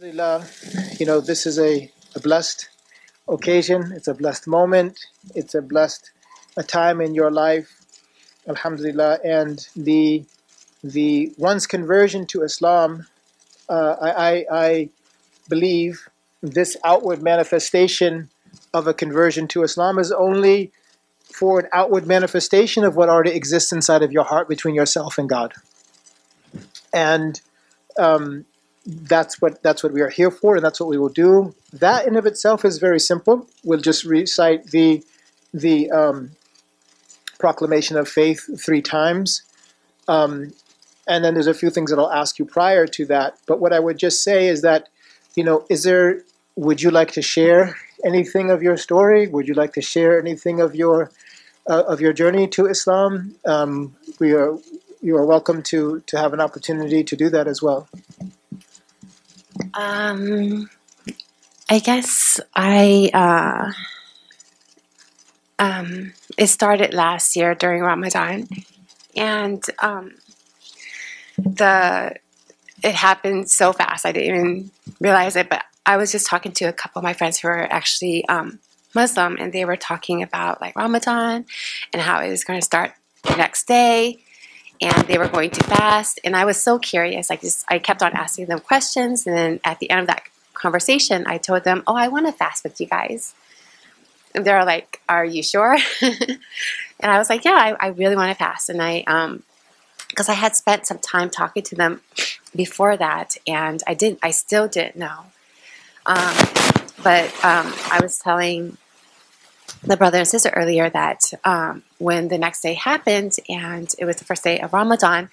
Alhamdulillah, you know, this is a, a blessed occasion, it's a blessed moment, it's a blessed a time in your life, Alhamdulillah, and the the one's conversion to Islam, uh, I, I, I believe this outward manifestation of a conversion to Islam is only for an outward manifestation of what already exists inside of your heart between yourself and God. And um, that's what that's what we are here for, and that's what we will do. That in of itself is very simple. We'll just recite the the um, proclamation of faith three times, um, and then there's a few things that I'll ask you prior to that. But what I would just say is that, you know, is there? Would you like to share anything of your story? Would you like to share anything of your uh, of your journey to Islam? Um, we are you are welcome to to have an opportunity to do that as well. Um, I guess I uh, um, it started last year during Ramadan, and um, the it happened so fast I didn't even realize it. But I was just talking to a couple of my friends who are actually um, Muslim, and they were talking about like Ramadan and how it was going to start the next day and they were going to fast. And I was so curious. I just I kept on asking them questions, and then at the end of that conversation, I told them, "Oh, I want to fast with you guys." And they're like, "Are you sure?" and I was like, "Yeah, I, I really want to fast." And I um because I had spent some time talking to them before that, and I didn't. I still didn't know. Um, but um, I was telling the brother and sister earlier that um, when the next day happened and it was the first day of Ramadan,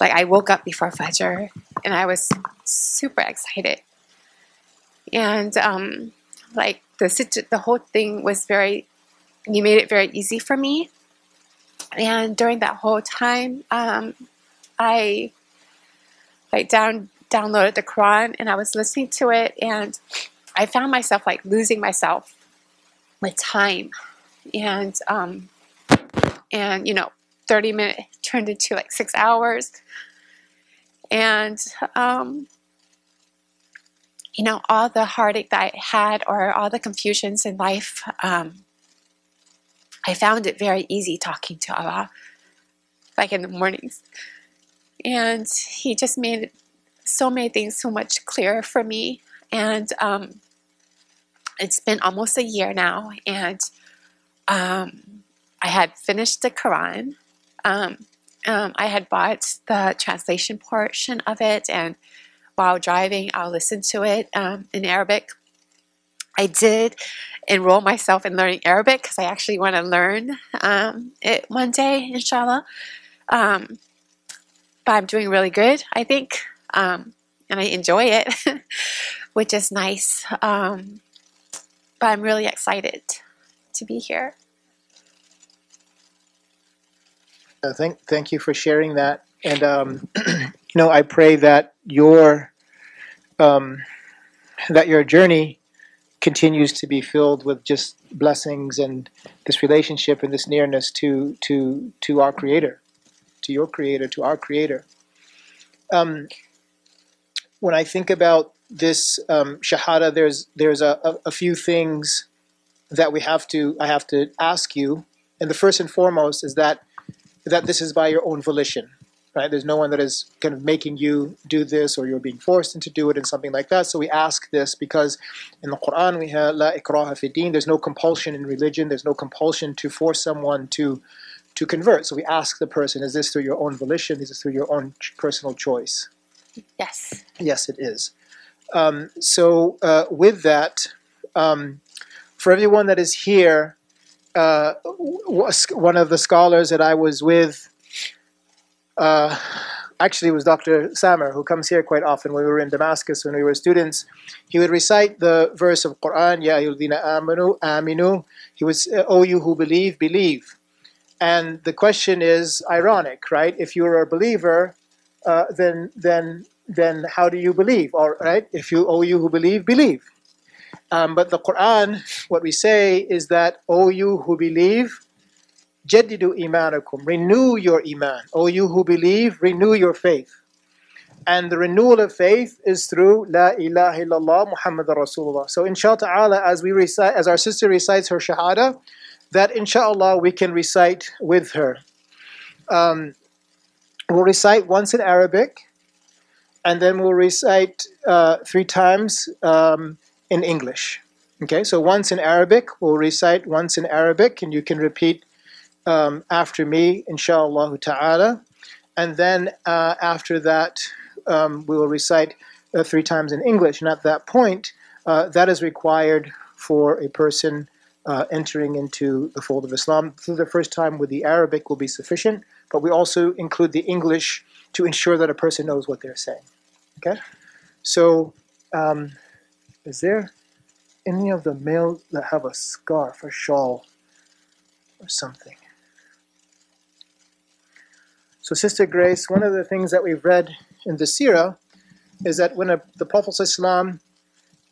like I woke up before Fajr and I was super excited. And um, like the situ- the whole thing was very, you made it very easy for me. And during that whole time, um, I like down downloaded the Quran and I was listening to it and I found myself like losing myself with time. And um and you know 30 minutes turned into like six hours. And um you know all the heartache that i had or all the confusions in life um i found it very easy talking to allah like in the mornings. And he just made so many things so much clearer for me. And um it's been almost a year now, and um, I had finished the Quran. Um, um, I had bought the translation portion of it, and while driving, I'll listen to it um, in Arabic. I did enroll myself in learning Arabic because I actually want to learn um, it one day, inshallah. But I'm doing really good, I think, and I enjoy it, which is nice. Um, but I'm really excited to be here. Uh, thank, thank you for sharing that. And, um, you know, I pray that your, um, that your journey continues to be filled with just blessings and this relationship and this nearness to, to, to our Creator, to your Creator, to our Creator. Um, when I think about this um, shahada, there's there's a, a, a, few things that we have to I have to ask you, and the first and foremost is that that this is by your own volition, right? There's no one that is kind of making you do this, or you're being forced into do it, and something like that. So we ask this because in the Quran we have la ikraha fi din. There's no compulsion in religion. There's no compulsion to force someone to to convert. So we ask the person, is this through your own volition? Is this through your own personal choice? Yes. Yes, it is. Um, so uh, with that, um, for everyone that is here, uh, one of the scholars that I was with, uh, actually was Dr. Samer, who comes here quite often when we were in Damascus when we were students. He would recite the verse of Quran, Ya ayyuhallazina amanu, aminu. He was, Oh you who believe, believe. And the question is ironic, right? If you're a believer, uh, then then then how do you believe? All right, if you, O you who believe, believe. Um, but the Quran, what we say is that, O you who believe, jaddidu imanakum, renew your iman. O you who believe, renew your faith. And the renewal of faith is through La ilaha illallah Muhammad Rasulullah. So inshallah as we recite, as our sister recites her shahada, that inshallah we can recite with her. Um, we'll recite once in Arabic, and then we'll recite uh, three times um, in English. Okay, so once in Arabic, we'll recite once in Arabic, and you can repeat um, after me, inshallah ta'ala. And then uh, after that, um, we will recite uh, three times in English. And at that point, uh, that is required for a person uh, entering into the fold of Islam. For the first time with the Arabic will be sufficient, but we also include the English to ensure that a person knows what they're saying. Okay? So, um, is there any of the males that have a scarf, a shawl, or something? So, Sister Grace, one of the things that we've read in the Sirah is that when a, the Prophet ﷺ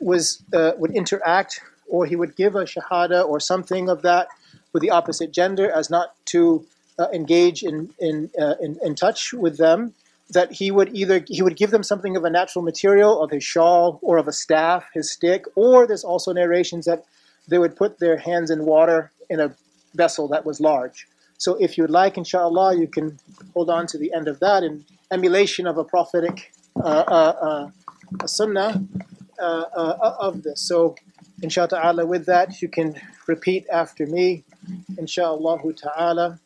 was uh, would interact or he would give a shahada or something of that with the opposite gender as not to uh, engage in in, uh, in in touch with them that he would either he would give them something of a natural material of his shawl or of a staff his stick or there's also narrations that they would put their hands in water in a vessel that was large. So if you'd like inshallah you can hold on to the end of that in emulation of a prophetic uh, uh, uh, sunnah uh, uh, of this. So inshallah with that you can repeat after me inshallah ta'ala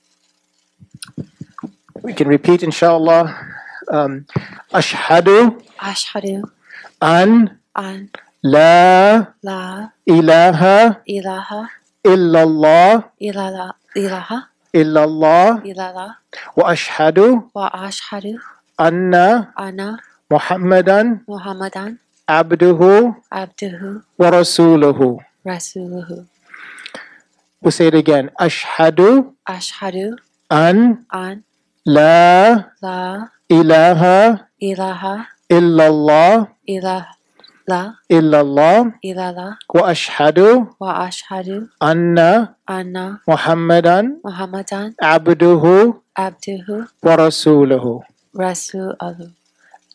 we can repeat, inshallah. Um, ashhadu. Ashhadu. An. An. La. La. Ilaha. Ilaha. Illallah. Illallah. Ilaha. Illallah. Illallah. Wa ashhadu. Wa ashhadu. Anna. Anna. Muhammadan. Muhammadan. Abduhu. Abduhu. Wa rasuluhu. Rasuluhu. We'll say it again. Ashhadu. Ashhadu. An. An. لا لا إله إله إلا الله إله لا إلا الله إلا الله وأشهد وأشهد أن أن محمدا محمدا عبده عبده ورسوله. رسوله.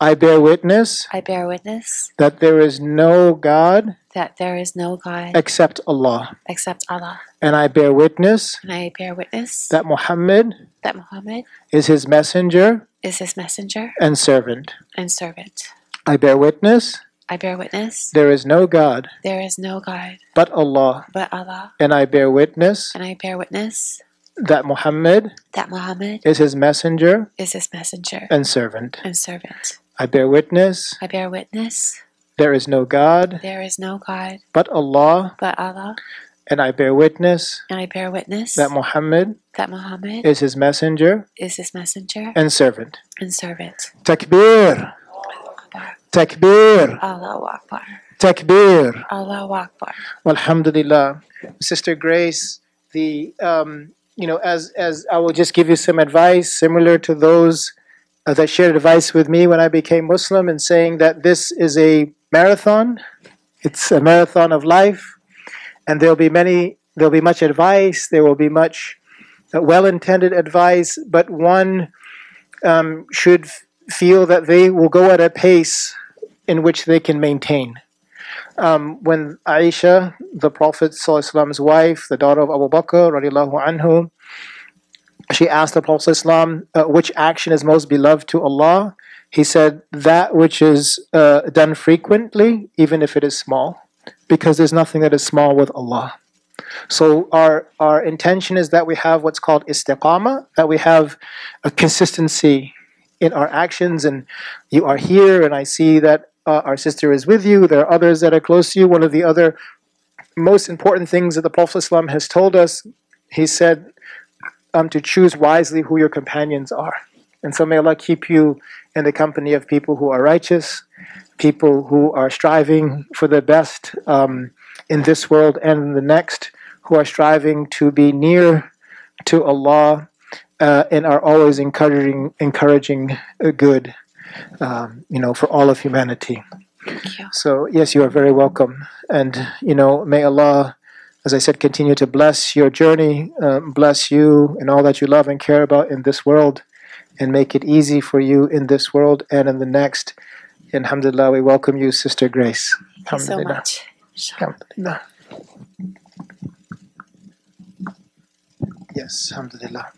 I bear witness I bear witness that there is no God that there is no God except Allah. except Allah. And I bear witness And I bear witness that Muhammad that Muhammad is his messenger is his messenger and servant. and servant. I bear witness I bear witness there is no God there is no God but Allah. but Allah. And I bear witness And I bear witness that Muhammad that Muhammad is his messenger is his messenger and servant. and servant. I bear witness I bear witness there is no God there is no God but Allah. but Allah. And I bear witness And I bear witness that Muhammad that Muhammad is his messenger is his messenger and servant. and servant. Takbir! Takbir! Allahu Akbar. Takbir! Allahu Akbar. Alhamdulillah, Sister Grace. The um, you know, as as I will just give you some advice similar to those uh, that shared advice with me when I became Muslim, and saying that this is a marathon. It's a marathon of life, and there'll be many. There'll be much advice. There will be much uh, well-intended advice, but one um, should feel that they will go at a pace in which they can maintain um, when Aisha, the Prophet Prophet's wife, the daughter of Abu Bakr, radiallahu anhu, she asked the Prophet ﷺ, uh, which action is most beloved to Allah. He said, that which is uh, done frequently, even if it is small, because there's nothing that is small with Allah. So our, our intention is that we have what's called istiqama, that we have a consistency in our actions, and you are here, and I see that uh, our sister is with you. There are others that are close to you. One of the other most important things that the Prophet ﷺ has told us, he said um, to choose wisely who your companions are. And so may Allah keep you in the company of people who are righteous, people who are striving for the best um, in this world and in the next, who are striving to be near to Allah uh, and are always encouraging, encouraging uh, good um, you know, for all of humanity. Thank you. So, yes, you are very welcome. And, you know, may Allah, as I said, continue to bless your journey, um, bless you and all that you love and care about in this world, and make it easy for you in this world and in the next. Alhamdulillah, we welcome you, Sister Grace. Thank you so Alhamdulillah. much. Alhamdulillah. Yes, Alhamdulillah.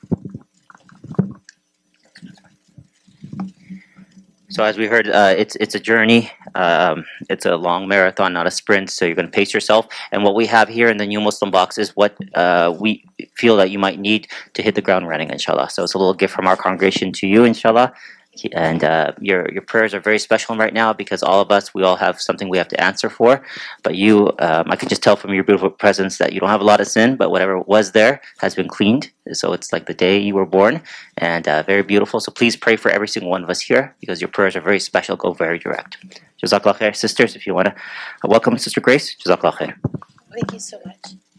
So as we heard, uh, it's it's a journey. Um, it's a long marathon, not a sprint. So you're going to pace yourself. And what we have here in the new Muslim box is what uh, we feel that you might need to hit the ground running, inshallah. So it's a little gift from our congregation to you, inshallah. And uh, your your prayers are very special right now because all of us, we all have something we have to answer for. But you, um, I can just tell from your beautiful presence that you don't have a lot of sin, but whatever was there has been cleaned. So it's like the day you were born, and uh, very beautiful. So please pray for every single one of us here because your prayers are very special. Go very direct. Jazakallah khair, sisters. If you want to welcome Sister Grace, Jazakallah khair. Thank you so much.